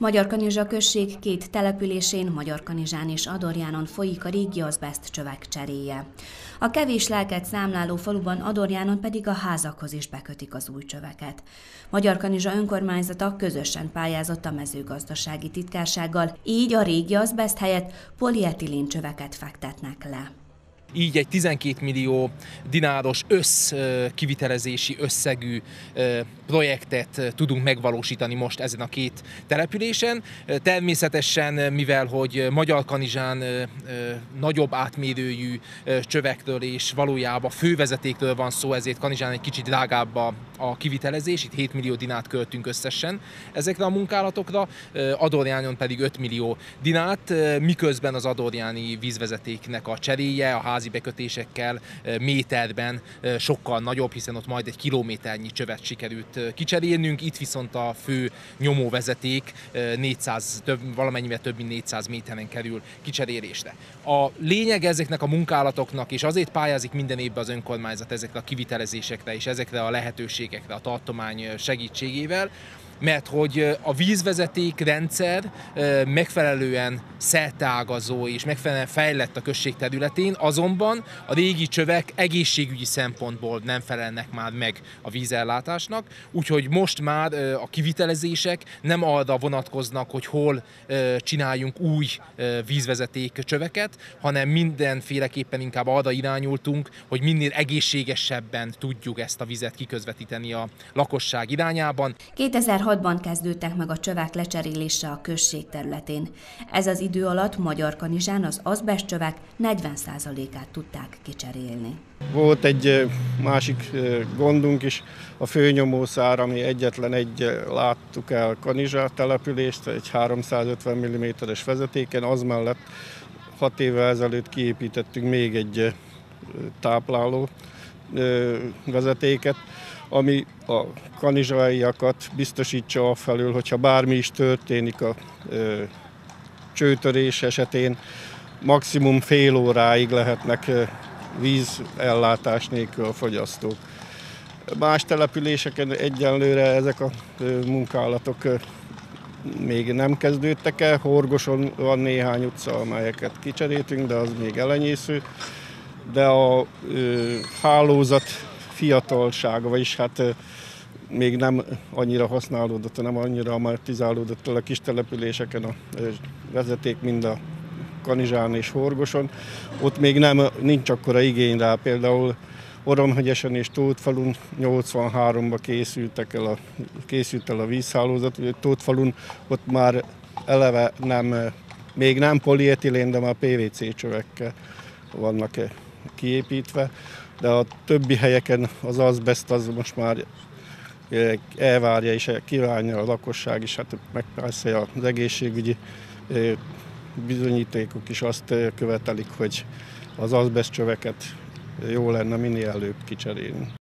Magyar Kanizsa község két településén, Magyar Kanizsán és Adorjánon folyik a régi azbest csövek cseréje. A kevés lelket számláló faluban Adorjánon pedig a házakhoz is bekötik az új csöveket. Magyar Kanizsa önkormányzata közösen pályázott a mezőgazdasági titkársággal, így a régi azbest helyett polietilén csöveket fektetnek le. Így egy 12 millió dináros össz kivitelezési összegű projektet tudunk megvalósítani most ezen a két településen. Természetesen, mivel hogy Magyar Kanizsán nagyobb átmérőjű csövekről és valójában fővezetékről van szó, ezért Kanizsán egy kicsit drágább a, a kivitelezés, itt 7 millió dinát költünk összesen ezekre a munkálatokra, Adorjányon pedig 5 millió dinát, miközben az Adorjáni vízvezetéknek a cseréje, a házi bekötésekkel méterben sokkal nagyobb, hiszen ott majd egy kilométernyi csövet sikerült kicserélnünk, itt viszont a fő nyomóvezeték 400, több, valamennyivel több mint 400 méteren kerül kicserélésre. A lényeg ezeknek a munkálatoknak, és azért pályázik minden évben az önkormányzat ezekre a kivitelezésekre és ezekre a lehetőségekre a tartomány segítségével, mert hogy a vízvezeték rendszer megfelelően szerteágazó és megfelelően fejlett a község területén, azonban a régi csövek egészségügyi szempontból nem felelnek már meg a vízellátásnak, úgyhogy most már a kivitelezések nem arra vonatkoznak, hogy hol csináljunk új vízvezeték csöveket, hanem mindenféleképpen inkább arra irányultunk, hogy minél egészségesebben tudjuk ezt a vizet kiközvetíteni a lakosság irányában. 2006-ban kezdődtek meg a csövek lecserélése a község területén. Ez az idő alatt Magyar Kanizsán az azbest csövek 40%-át tudták kicserélni. Volt egy másik gondunk is, a főnyomószár, ami egyetlen egy láttuk el Kanizsá települést, egy 350 mm-es vezetéken, az mellett hat évvel ezelőtt kiépítettünk még egy tápláló vezetéket, ami a kanizsaiakat biztosítsa felül, hogyha bármi is történik a csőtörés esetén, maximum fél óráig lehetnek vízellátás nélkül a fogyasztók. Más településeken egyenlőre ezek a munkálatok még nem kezdődtek el. Horgoson van néhány utca, amelyeket kicseréltünk, de az még elenyésző. De a ö, hálózat fiatalsága, vagyis hát még nem annyira használódott, nem annyira amortizálódott el a kis településeken a vezeték, mind a Kanizsán és Horgoson. Ott még nem, nincs akkora igény rá, például Oromhegyesen és Tótfalun 83-ban készültek el a, készült el a vízhálózat, Tótfalun ott már eleve nem, még nem polietilén, de már PVC csövekkel vannak kiépítve, de a többi helyeken az azbest az most már elvárja és kívánja a lakosság is, hát meg persze az egészségügyi bizonyítékok is azt követelik, hogy az azbest csöveket jó lenne minél előbb kicserélni.